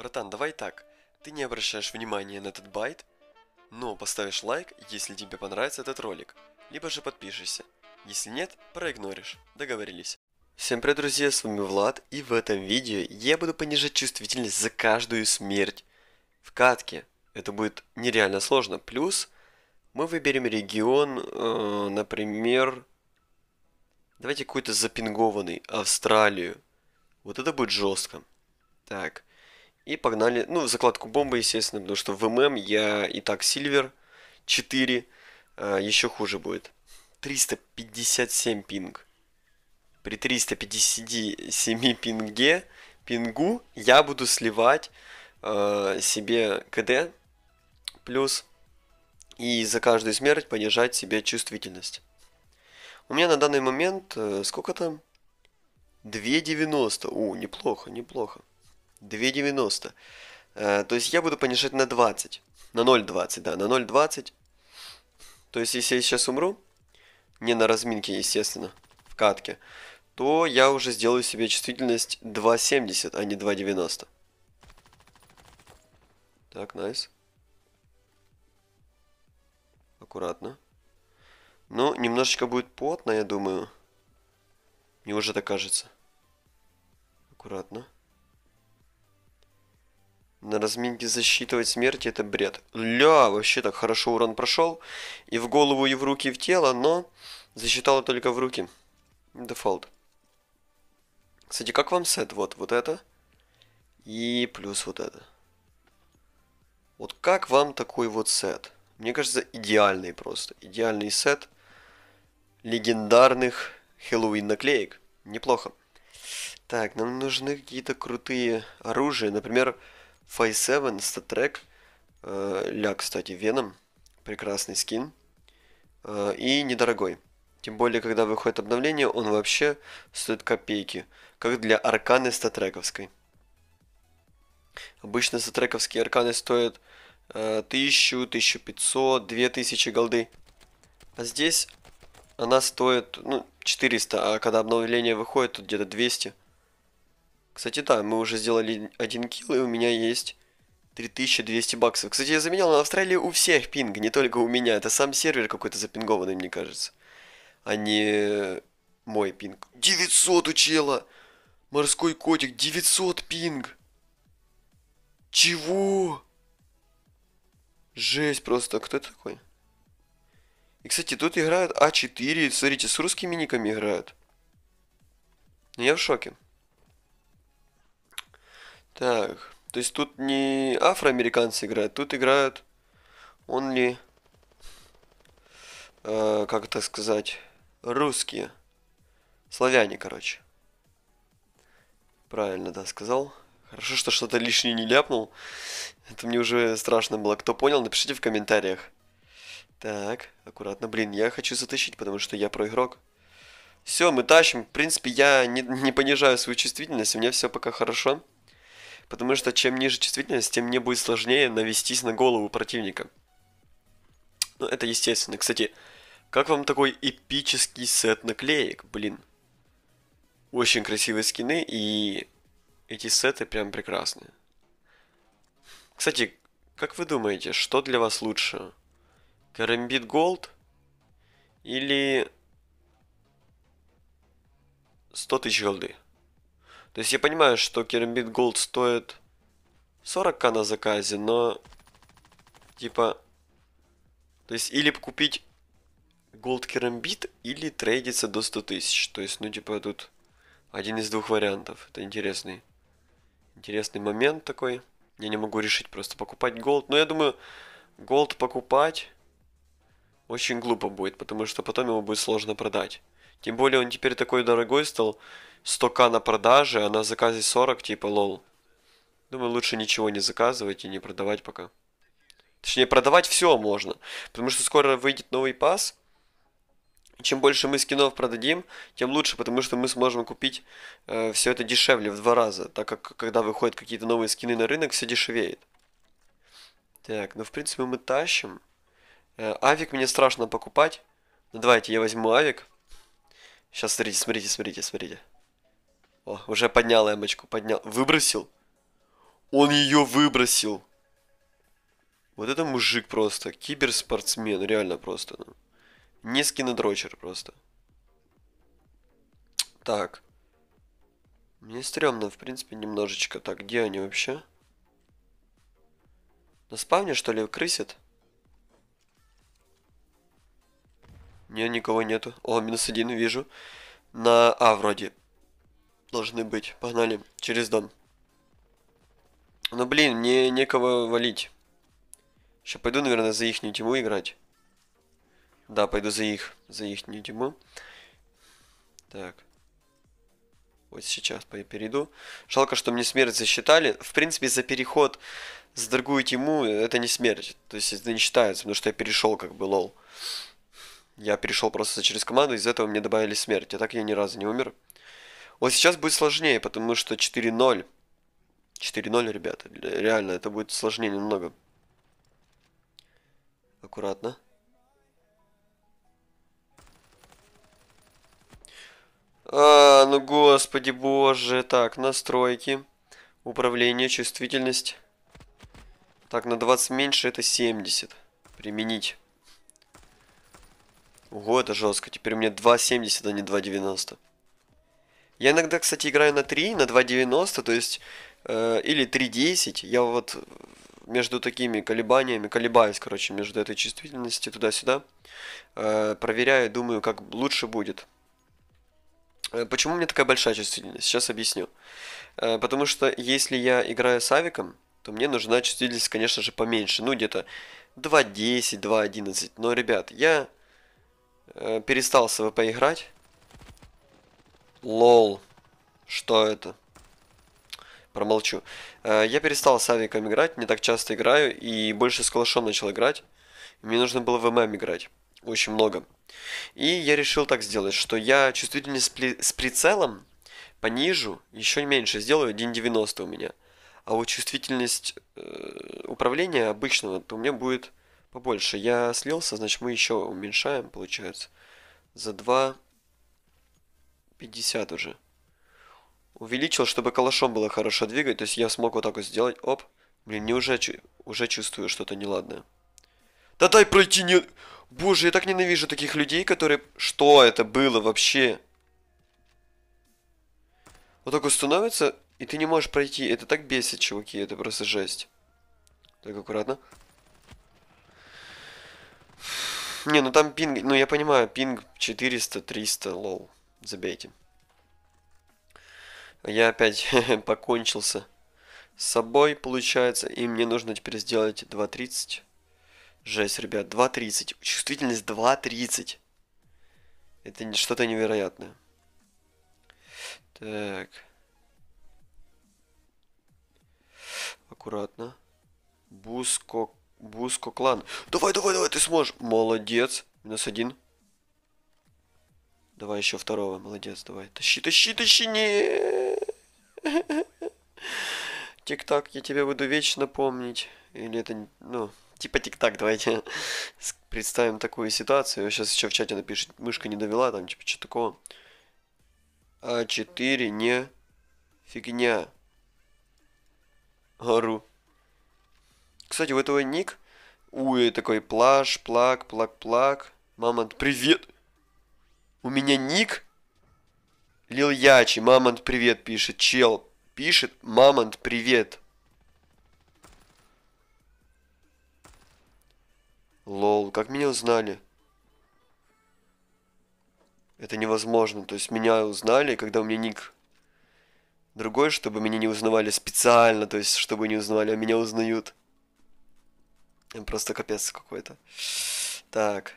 Братан, давай так. Ты не обращаешь внимания на этот байт, но поставишь лайк, если тебе понравится этот ролик. Либо же подпишешься. Если нет, проигноришь. Договорились. Всем привет, друзья, с вами Влад, и в этом видео я буду понижать чувствительность за каждую смерть в катке. Это будет нереально сложно. Плюс мы выберем регион, э, например, давайте какой-то запингованный, Австралию. Вот это будет жестко. Так, и погнали, ну, закладку бомбы, естественно, потому что в ММ я и так Сильвер 4, а, еще хуже будет. 357 пинг. При 357 пинге, пингу я буду сливать э, себе КД плюс и за каждую смерть понижать себе чувствительность. У меня на данный момент э, сколько там? 2.90. У, неплохо, неплохо. 2.90. Э, то есть я буду понижать на 20. На 0.20, да, на 0.20. То есть если я сейчас умру, не на разминке, естественно, в катке, то я уже сделаю себе чувствительность 2.70, а не 2.90. Так, найс. Аккуратно. Ну, немножечко будет потно, я думаю. Мне уже так кажется. Аккуратно. На разминке засчитывать смерть это бред. Ля, вообще так хорошо урон прошел. И в голову, и в руки, и в тело, но засчитало только в руки. Дефолт. Кстати, как вам сет? Вот, вот это. И плюс вот это. Вот как вам такой вот сет? Мне кажется, идеальный просто. Идеальный сет легендарных Хэллоуин наклеек. Неплохо. Так, нам нужны какие-то крутые оружия. Например, 5-7, статрек. Э, ля, кстати, Веном. Прекрасный скин. Э, и недорогой. Тем более, когда выходит обновление, он вообще стоит копейки. Как для арканы статрековской. Обычно статрековские арканы стоят э, 1000, 1500, 2000 голды. А здесь она стоит ну, 400, а когда обновление выходит, тут где-то 200. Кстати, да, мы уже сделали один килл, и у меня есть 3200 баксов. Кстати, я заменял на Австралии у всех пинг, не только у меня. Это сам сервер какой-то запингованный, мне кажется. А не мой пинг. 900 у чела! Морской котик, 900 пинг! Чего? Жесть просто. Кто это такой? И, кстати, тут играют А4. Смотрите, с русскими никами играют. Я в шоке. Так, то есть тут не афроамериканцы играют, тут играют only, э, как это сказать, русские. Славяне, короче. Правильно, да, сказал. Хорошо, что что-то лишнее не ляпнул. Это мне уже страшно было. Кто понял, напишите в комментариях. Так, аккуратно. Блин, я хочу затащить, потому что я проигрок. Все, мы тащим. В принципе, я не, не понижаю свою чувствительность. У меня все пока хорошо. Потому что чем ниже чувствительность, тем мне будет сложнее навестись на голову противника. Ну, это естественно. Кстати, как вам такой эпический сет наклеек? Блин. Очень красивые скины, и эти сеты прям прекрасные. Кстати, как вы думаете, что для вас лучше? Карамбит Голд или 100 тысяч голды? То есть я понимаю, что Керамбит Gold стоит 40к на заказе, но типа... То есть или купить Gold Керамбит, или трейдиться до 100 тысяч. То есть, ну типа тут один из двух вариантов. Это интересный, интересный момент такой. Я не могу решить просто покупать Gold. Но я думаю, Gold покупать очень глупо будет, потому что потом его будет сложно продать. Тем более он теперь такой дорогой стал, 100к на продаже, а на заказе 40, типа, лол. Думаю, лучше ничего не заказывать и не продавать пока. Точнее, продавать все можно. Потому что скоро выйдет новый пас. чем больше мы скинов продадим, тем лучше, потому что мы сможем купить э, все это дешевле в два раза. Так как, когда выходят какие-то новые скины на рынок, все дешевеет. Так, ну в принципе мы тащим. Э, авик мне страшно покупать. Ну давайте, я возьму авик. Сейчас смотрите, смотрите, смотрите, смотрите. О, уже поднял эмочку, поднял. Выбросил. Он ее выбросил. Вот это мужик просто. Киберспортсмен, реально просто. Ну. Не скинодрочер просто. Так. Мне стрёмно, в принципе, немножечко. Так, где они вообще? На спавне, что ли, крысят? Не, никого нету. О, минус один, вижу. На А вроде. Должны быть. Погнали. Через дом. Ну, блин, мне некого валить. Сейчас пойду, наверное, за ихнюю тьму играть. Да, пойду за их. За ихнюю тьму. Так. Вот сейчас перейду. Жалко, что мне смерть засчитали. В принципе, за переход с другую тему это не смерть. То есть это не считается, потому что я перешел как бы лол. Я перешел просто через команду, из этого мне добавили смерть. А так я ни разу не умер. Вот сейчас будет сложнее, потому что 4-0. 4-0, ребята. Реально, это будет сложнее немного. Аккуратно. А, ну господи боже. Так, настройки. Управление, чувствительность. Так, на 20 меньше это 70. Применить. Ого, это жестко. Теперь меня 2.70, а не 2.90. Я иногда, кстати, играю на 3, на 2.90, то есть... Э, или 3.10. Я вот между такими колебаниями, колебаюсь, короче, между этой чувствительностью туда-сюда. Э, проверяю, думаю, как лучше будет. Э, почему у меня такая большая чувствительность? Сейчас объясню. Э, потому что если я играю с авиком, то мне нужна чувствительность, конечно же, поменьше. Ну, где-то 2.10, 2.11. Но, ребят, я э, перестал с AWP играть. LOL. Что это? Промолчу. Э, я перестал с авиком играть, не так часто играю, и больше с калашом начал играть. Мне нужно было в играть. Очень много. И я решил так сделать, что я чувствительность с прицелом понижу, еще меньше сделаю, 1.90 у меня. А вот чувствительность э, управления обычного, то у меня будет побольше. Я слился, значит мы еще уменьшаем, получается. За 2.50 уже. Увеличил, чтобы калашом было хорошо двигать. То есть я смог вот так вот сделать. Оп. Блин, не уже, уже чувствую что-то неладное. Да дай пройти не... Боже, я так ненавижу таких людей, которые... Что это было вообще? Вот так вот становится, и ты не можешь пройти. Это так бесит, чуваки. Это просто жесть. Так, аккуратно. Не, ну там пинг... Ну, я понимаю, пинг 400, 300, лол. Забейте. Я опять покончился с собой, получается. И мне нужно теперь сделать 2.30. Жесть, ребят, 2.30. Чувствительность 2.30. Это что-то невероятное. Так. Аккуратно. Буско... Буско клан. Давай, давай, давай, ты сможешь. Молодец. Минус один. Давай еще второго. Молодец, давай. Тащи, тащи, тащи. Не. Тик-так, я тебя буду вечно помнить. Или это, ну, типа тик-так, давайте представим такую ситуацию. Сейчас еще в чате напишет, мышка не довела, там, типа, что такого. А4 не фигня. Гору. Кстати, у этого ник. Ой, такой плаш, плак, плак, плак. Мамонт, привет. У меня ник. Лил Ячи, Мамонт, привет, пишет. Чел пишет, Мамонт, привет. Лол, как меня узнали? Это невозможно. То есть меня узнали, когда у меня ник другой, чтобы меня не узнавали специально, то есть чтобы не узнавали, а меня узнают. Просто капец какой-то. Так.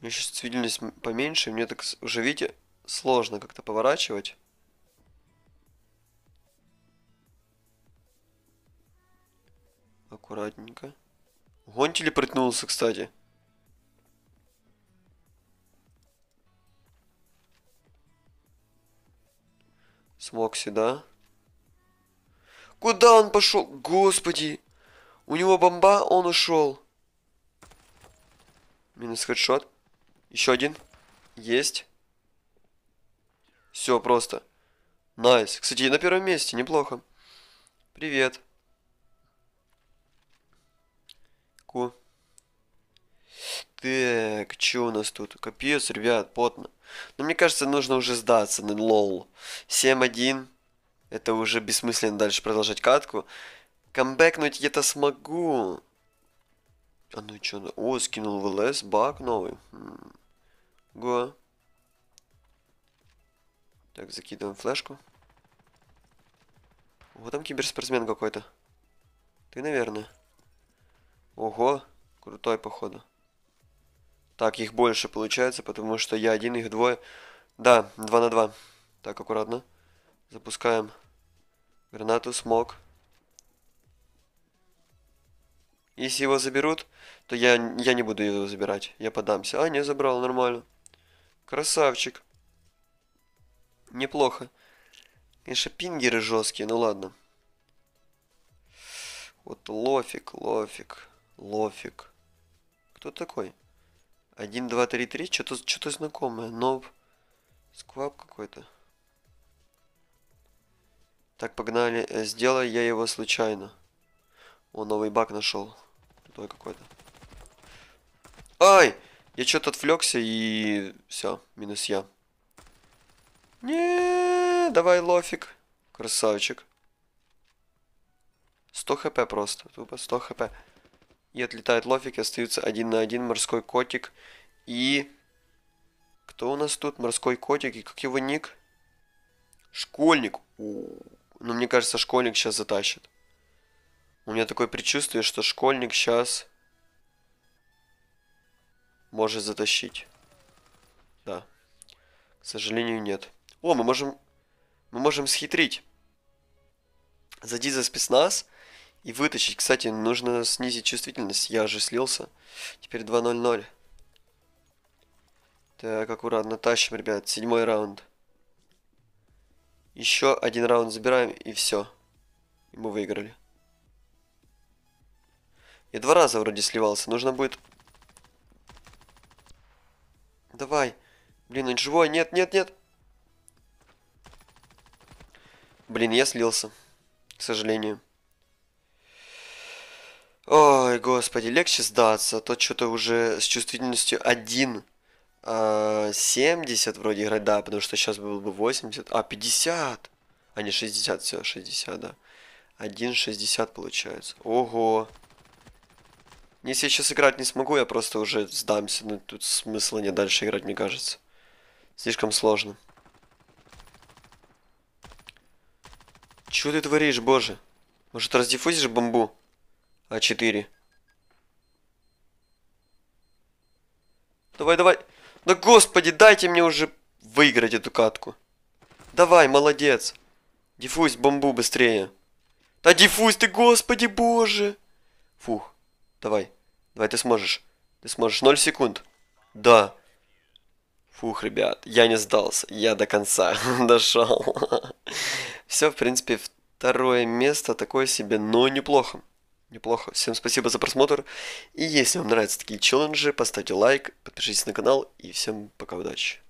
Мне сейчас видимость поменьше, мне так уже, видите, сложно как-то поворачивать. Аккуратненько. Гон телепортнулся, кстати. Смог сюда. Куда он пошел? Господи. У него бомба, он ушел. Минус headshot. Еще один. Есть. Все просто. Nice. Кстати, на первом месте, неплохо. Привет. Ку. Так, что у нас тут? Капец, ребят, потно. Но мне кажется, нужно уже сдаться на LOL. 7-1. Это уже бессмысленно дальше продолжать катку. Камбэкнуть я-то смогу. А ну что? О, скинул в ЛС, баг новый. Го. Так, закидываем флешку. Вот там киберспортсмен какой-то. Ты, наверное. Ого, крутой, походу. Так, их больше получается, потому что я один, их двое. Да, два на два. Так, аккуратно. Запускаем гранату, смог. Если его заберут, то я, я не буду его забирать. Я подамся. А, не забрал, нормально. Красавчик. Неплохо. Конечно, пингеры жесткие, ну ладно. Вот лофик, лофик, лофик. Кто такой? 1, 2, 3, 3. Что-то что знакомое. Ноб. Сквап какой-то. Так, погнали. Э, сделай я его случайно. О, новый баг нашел. Крутой какой-то. Ай! Я что-то отвлекся и... Все, минус я. Не, давай лофик. Красавчик. 100 хп просто. Тупо 100 хп. И отлетает лофик, и остаются один на один морской котик. И... Кто у нас тут? Морской котик. И как его ник? Школьник. У Ну, мне кажется, школьник сейчас затащит. У меня такое предчувствие, что школьник сейчас может затащить. Да. К сожалению, нет. О, мы можем... Мы можем схитрить. Зайди за спецназ и вытащить. Кстати, нужно снизить чувствительность. Я же слился. Теперь 2-0-0. Так, аккуратно тащим, ребят. Седьмой раунд. Еще один раунд забираем и все. И мы выиграли. Я два раза вроде сливался. Нужно будет... Давай. Блин, он живой. Нет, нет, нет. Блин, я слился. К сожалению. Ой, господи, легче сдаться. А то что-то уже с чувствительностью 1. 70 вроде играть, да, потому что сейчас было бы 80. А, 50. А, не 60, все, 60, да. 1,60 получается. Ого. Если я сейчас играть не смогу, я просто уже сдамся. Ну, тут смысла нет дальше играть, мне кажется. Слишком сложно. Чего ты творишь, боже? Может, раздиффузишь бомбу? А4. Давай, давай. Да господи, дайте мне уже выиграть эту катку. Давай, молодец. Диффузь бомбу быстрее. Да диффузь ты, господи боже. Фух. Давай. Давай, ты сможешь. Ты сможешь. 0 секунд. Да. Фух, ребят, я не сдался. Я до конца дошел. Все, в принципе, второе место такое себе, но неплохо. Неплохо. Всем спасибо за просмотр. И если вам нравятся такие челленджи, поставьте лайк, подпишитесь на канал. И всем пока, удачи.